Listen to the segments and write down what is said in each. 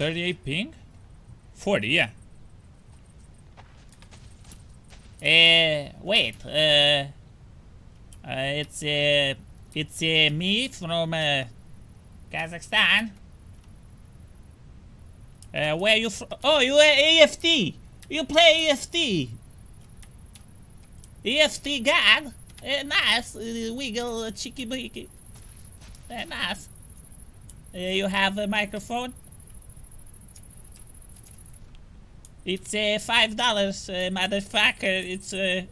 38 ping? 40, yeah. Uh, wait, uh, uh, it's, uh, it's uh, me from uh, Kazakhstan. Uh, where you from? Oh, you are AFT. You play AFT. AFT God. Uh, nice. Uh, wiggle, uh, cheeky beaky. Uh, nice. Uh, you have a microphone? It's uh, five dollars, uh, motherfucker. It's uh,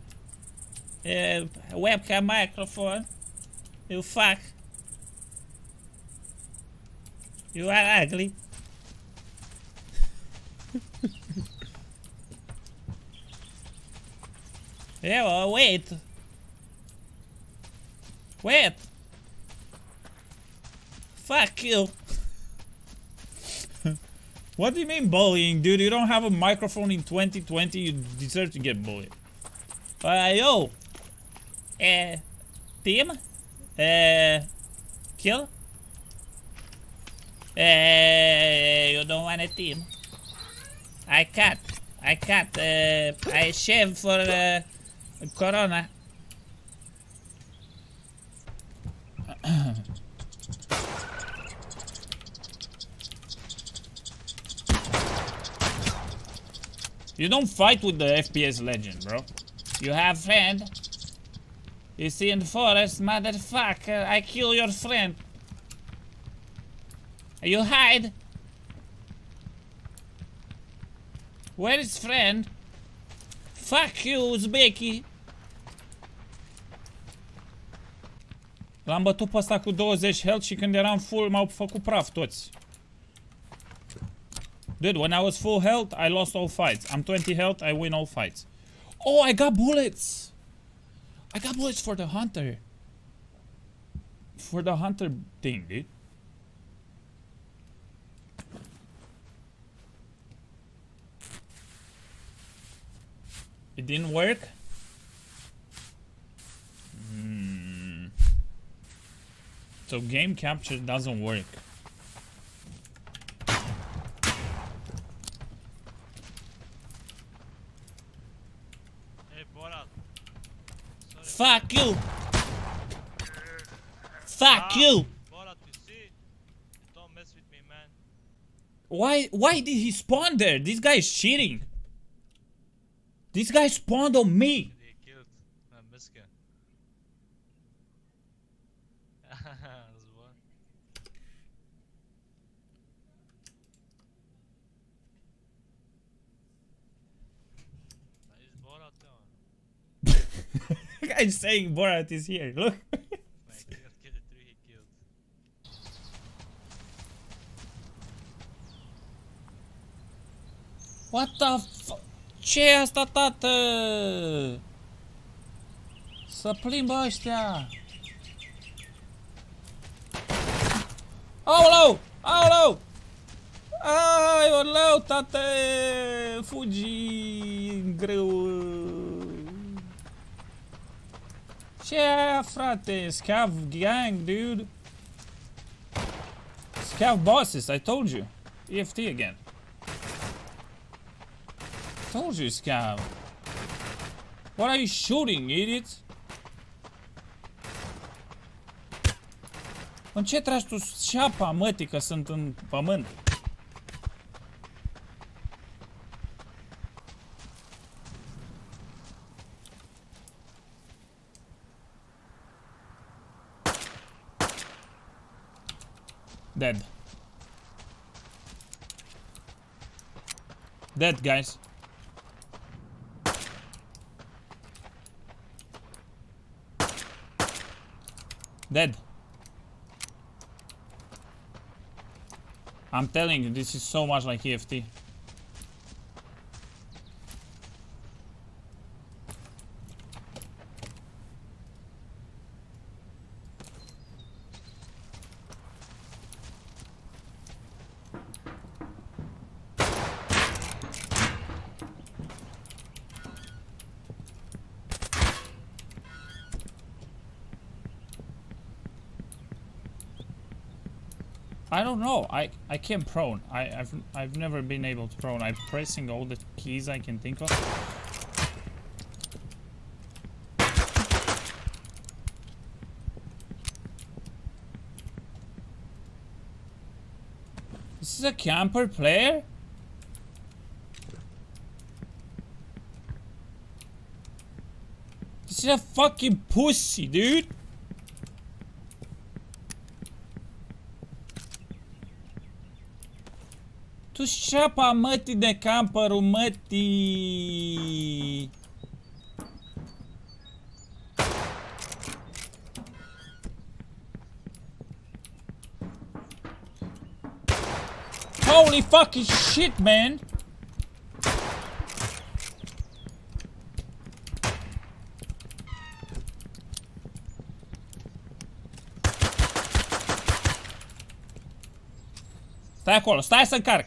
a webcam microphone. You fuck. You are ugly. yeah, well, wait. Wait. Fuck you. What do you mean bullying, dude? You don't have a microphone in 2020. You deserve to get bullied. Uh, yo. Uh, team? Uh, kill? Uh, you don't want a team? I cut. I cut. Uh, I shave for uh, Corona. You don't fight with the FPS legend, bro. You have friend. You see in the forest, motherfucker. I kill your friend. You hide. Where is friend? Fuck you, Uzbeki. L-am bătut pe ăsta cu 20 health și când eram full m-au făcut praf toți. Dude, when I was full health, I lost all fights. I'm 20 health, I win all fights. Oh, I got bullets! I got bullets for the hunter. For the hunter thing, dude. It didn't work? Hmm. So game capture doesn't work. Hey, Borat. Fuck you! Fuck you! Borat, you see? Don't mess with me, man. Why why did he spawn there? This guy is cheating. This guy spawned on me. They killed my Miska. Zvan. Is Borat on? Guy's saying Borat is here. Look. What the f... Ce e asta, tată? Să plimbă ăștia. Aoleu! Aoleu! Ai, oleu, tată! Fugi greu. Ce e aia, frate? Scav gang, dude. Scav bosses, I told you. EFT again. Told you, Scav. What are you shooting, idiots? În ce tragi tu șapa, mătii, că sunt în pământ? Dead. Dead, guys. Dead. I'm telling you, this is so much like EFT. I. I can't prone. I I've I've never been able to prone. I'm pressing all the keys I can think of. This is a camper player? This is a fucking pussy, dude. Șapa mătii de camperul mătii. Holy fucking shit, man! Stai acolo, stai să încarc!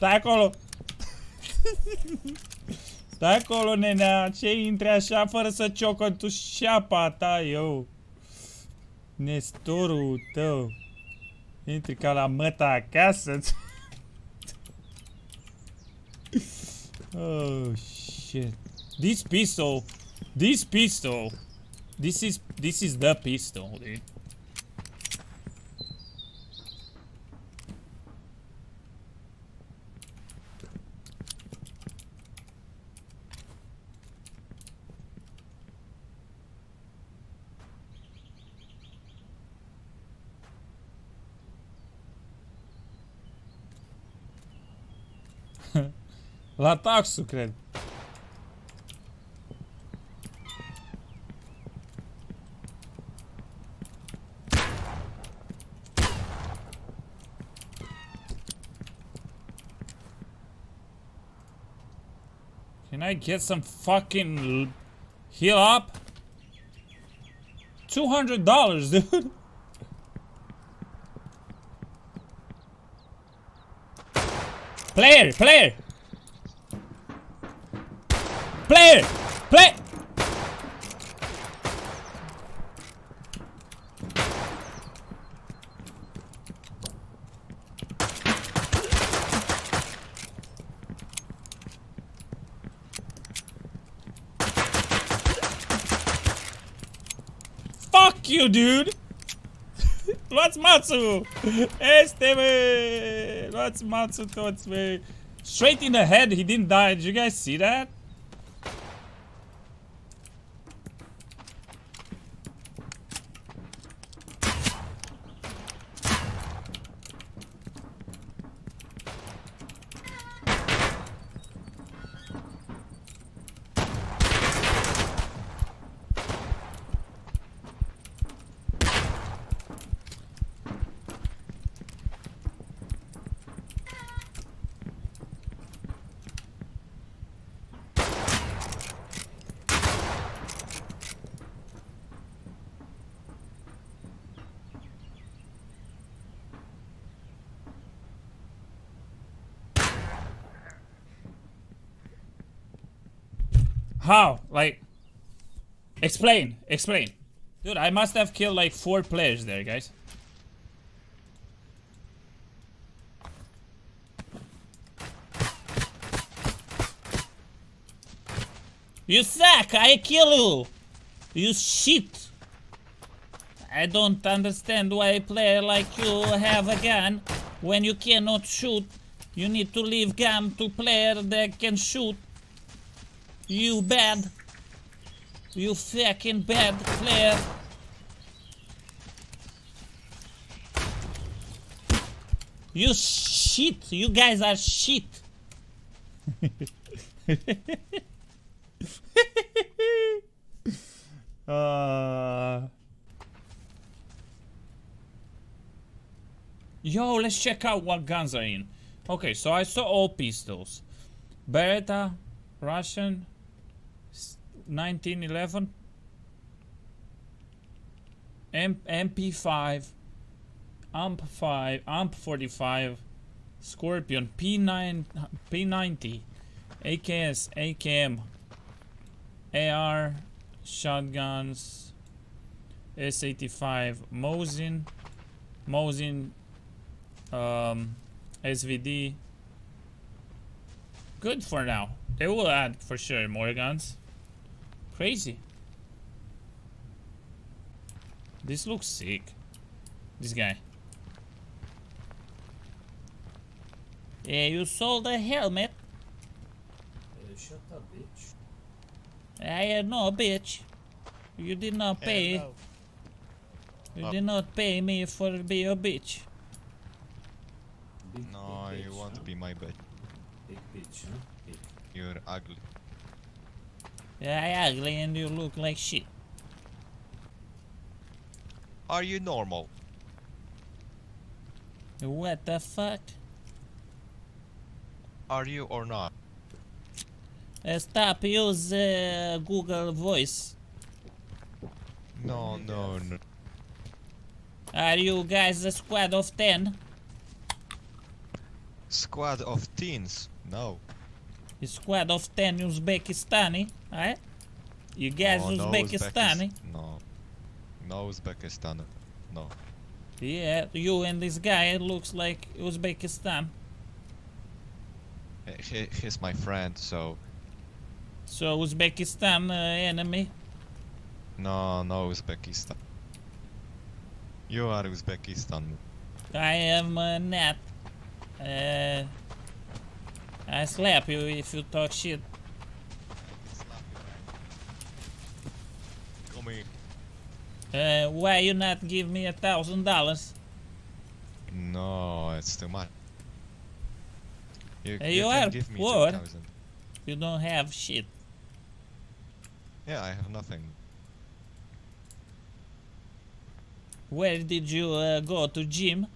Stai acolo! Stai acolo, nenea, ce intri așa fără să ciocă tu șapa ta, eu? Nestorul tău. Intri ca la măta acasă. oh shit. This pistol. This pistol. This is this is the pistol, dude. La taxul, cred. Can I get some fucking heal up? Two hundred dollars, dude. Player, player. Player, play. Fuck you, dude. What's Matsu! Este! Luați Matsu toți, mă! Straight in the head, he didn't die. Did you guys see that? How? Like, explain, explain. Dude, I must have killed like four players there, guys. You suck! I kill you! You shit! I don't understand why a player like you have a gun when you cannot shoot. You need to leave gun to player that can shoot. You bad. You fucking bad player. You shit. You guys are shit. uh... Yo, let's check out what guns are in. Okay, so I saw all pistols. Beretta, Russian, 1911 M MP5 AMP 5 AMP 45 Scorpion P9 P90 AKS AKM AR shotguns S85 Mosin, Mosin, um, SVD. Good for now. They will add for sure more guns. Crazy. This looks sick. This guy. Yeah, you sold a helmet. Uh, shut up, bitch. I uh, no, bitch. You did not pay. Hello. You Up. did not pay me for be a bitch. Big, No, big you bitch, want to huh? be my bitch. Big bitch, huh? Big. You're ugly. Yeah, ugly and you look like shit. Are you normal? What the fuck? Are you or not? Uh, stop use uh, Google Voice. No, no, no. Are you guys a squad of ten? Squad of teens. No. A squad of ten Uzbekistani, right? You guys Oh, no Uzbekistani? No. No Uzbekistan. No. Yeah, you and this guy looks like Uzbekistan. He, he's my friend, so So Uzbekistan uh, enemy. no, no Uzbekistan. You are Uzbekistan. I am uh, not. Uh, I slap you if you talk shit. Come here. Uh, why you not give me a thousand dollars? No, it's too much. You, Hey, you you can are give me poor. 2000. You don't have shit. Yeah, I have nothing. Where did you uh, go to gym?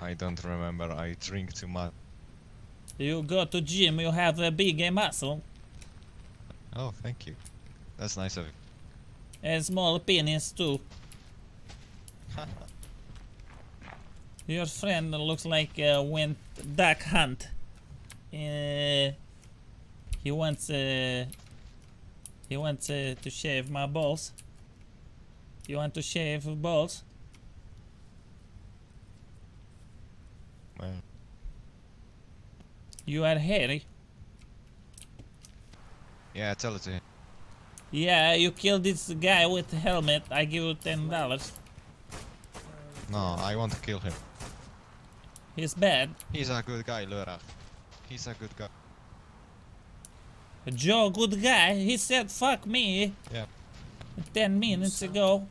I don't remember. I drink too much. You go to gym. You have a big uh, muscle Oh, thank you. That's nice of you. and small penis too. Your friend looks like uh, went duck hunt. Uh, he wants uh, he wants uh, to shave my balls. You want to shave balls? Well, You are hairy. Eh? yeah, tell it to him. Yeah, you killed this guy with helmet. I give you ten dollars. No, I want to kill him. He's bad. He's a good guy, Lörach. He's a good guy. Joe, good guy. He said fuck me. Yeah. Ten minutes Son. ago.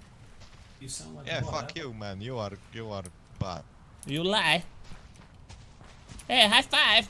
You sound like Yeah, fuck you, man. You are, you are bad. You lie. Hey, high five.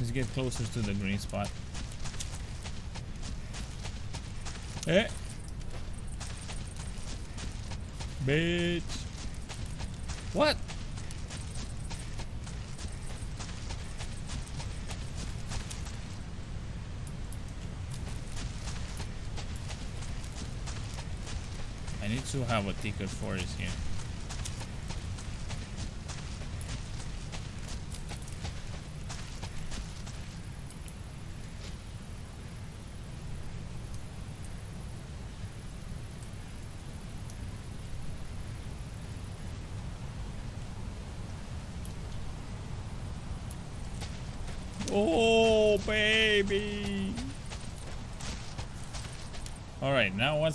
Let's get closer to the green spot. Eh. Bitch. What? Need to have a ticket for this here.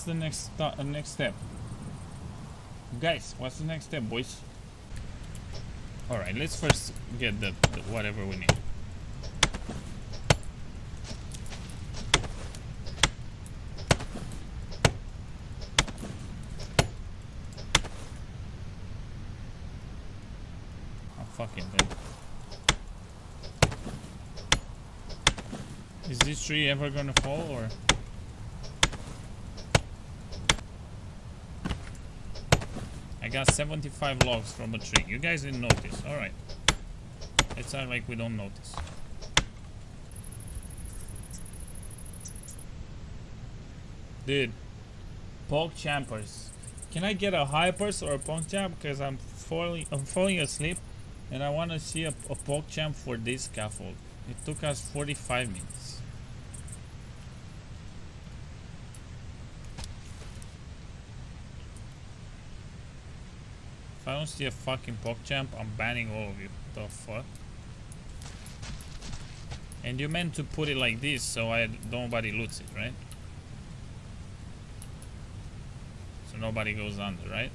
the next uh, next step? Guys, what's the next step, boys? Alright, let's first get the, the whatever we need. Oh, fucking. Is this tree ever gonna fall or? Got 75 logs from a tree. You guys didn't notice. Alright. It's not like we don't notice. Dude. Pog champers. Can I get a hypers or a pog champ? Because I'm falling I'm falling asleep and I wanna see a, a champ for this scaffold. It took us 45 minutes. If I don't see a fucking PogChamp, I'm banning all of you. The fuck? And you meant to put it like this so I nobody loots it, right? So nobody goes under, right?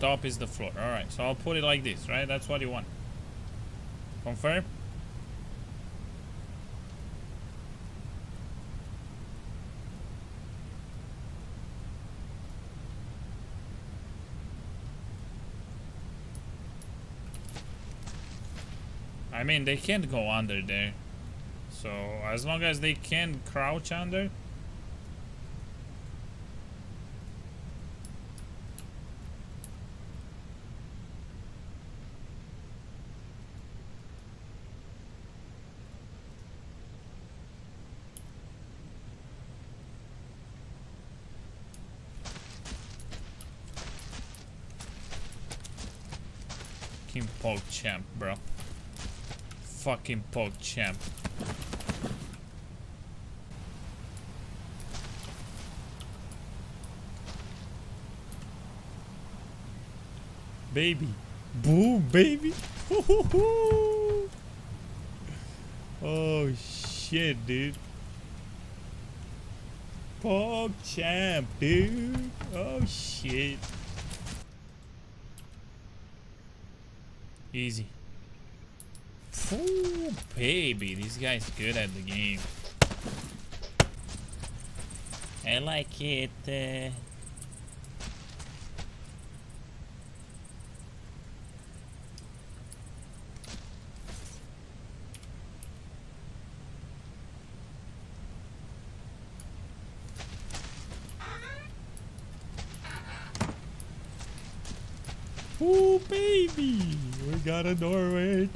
Top is the floor. Alright, so I'll put it like this, right? That's what you want. Confirm? I mean, they can't go under there. So, as long as they can crouch under, Fucking pog champ, bro. Fucking pog champ. Baby. Boo, baby. oh, shit, dude. Pog champ, dude. Oh, shit. Easy. Ooh, baby, this guy's good at the game. I like it. Uh... Ooh, baby, we got a doorway.